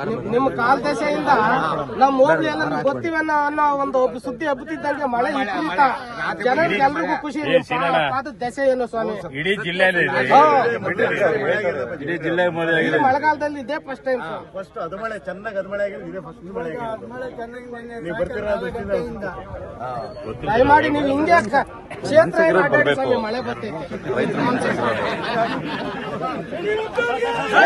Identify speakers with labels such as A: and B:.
A: ನಿಮ್- ನಿಮ್ಮ ಕಾಲ್ ನಮ್ಮ ಹೋಗ್ಲಿ ಎಲ್ಲರೂ ಗೊತ್ತಿವನ್ನ ಗೊತ್ತಿವೆ ಅನ್ನೋ ಒಂದು ಒಬ್ಬ ಸುದ್ದಿ ಹಬ್ಬುತ್ತಿದ್ದಂಗೆ ಮಳೆ ಇಟ್ಟ ಜನರಿಗೆ ಎಲ್ರಿಗೂ ಖುಷಿ ಪಾದದ ದಶೆ ಏನು ಸ್ವಾಮಿ?
B: ಇಡೀ
A: ಜಿಲ್ಲೆ.
B: ಇಡೀ ಜಿಲ್ಲೆ
A: ಮಳೆಗಾಲದಲ್ಲಿ ಇದೇ ಫಸ್ಟ್ ಟೈಮ್
C: ಫಸ್ಟ್ ಅದು ಮಳೆ ಚೆನ್ನಾಗಿ ಅದು ಮಳೆ ಆಗಿದೆ. ಇದೇ ಫಸ್ಟ್ ಮಳೆ ಆಗಿದೆ. ನೀವು ಬರ್ತೀರಾ
A: ದಯಮಾಡಿ ನೀವು ಹಿಂಗೆ ಕ್ಷೇತ್ರ ಮಳೆ ಬರ್ತೈತೆ.
B: జై!